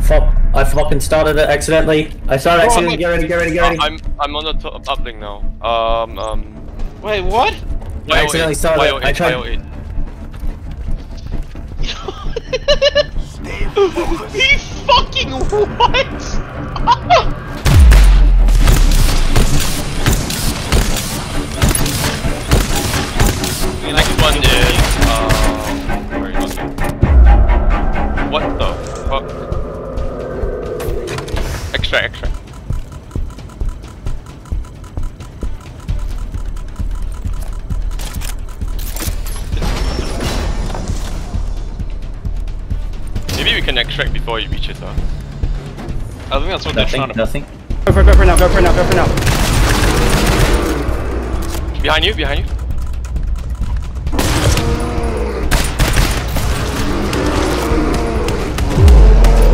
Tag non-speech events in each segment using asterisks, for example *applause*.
fuck. I fucking started it accidentally. I started Oh, accidentally. Get ready, get ready, get ready. Uh, I'm I'm on the top uplink now. Um um. Wait, what? I accidentally started it. I tried- YO8. *laughs* he fucking what? *laughs* Maybe we can extract before he reaches, huh? I think that's what they're Nothing, trying to. nothing. Go for it, go for it now, go for it now, go for it now. Behind you, behind you.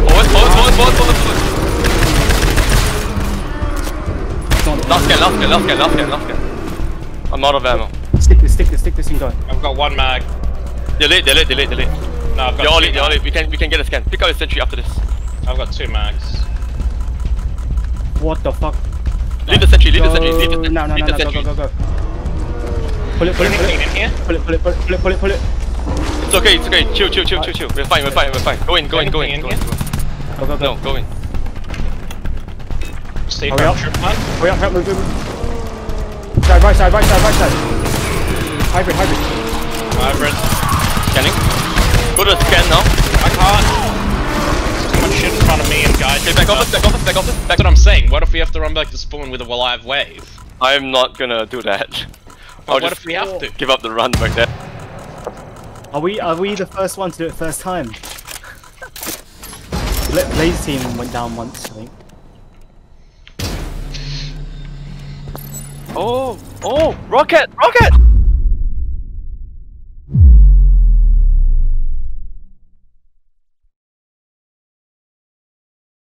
Forward, forward, forward, forward, forward, forward. Last scan, last scan, last scan, last scan, last scan. I'm out of ammo. Stick this, stick this, stick this thing going. I've got one mag. Delete, delete, delete, delete. No, I've got They're two in, they're all mags. in. We can, we can get a scan. Pick up a sentry after this. I've got two mags. What the fuck? Leave the sentry, leave the sentry, leave the sentry. No, no, leave no, the no, go, sentry. go, go, go. Pull it, pull it, pull Anything it. in here? Pull it, pull it, pull it, pull it, pull it, pull it. It's okay, it's okay. Chill, chill, chill, chill, chill. We're fine, we're fine, we're fine. Go in, go in, go in, Anything go in in. Go, go, go. No, go in. Stay Hurry up. trip man. Hurry up, hurry up, move, move, move. Side, right side, right side, right side. Hybrid, hybrid. Hybrid. Scanning. Office, back office, back office, That's what I'm saying. What if we have to run back to spawn with a live wave? I'm not gonna do that. But I'll what just if we have to? give up the run back there. Are we, are we the first one to do it first time? Bla- Blaze team went down once, I think. Oh, oh, rocket, rocket!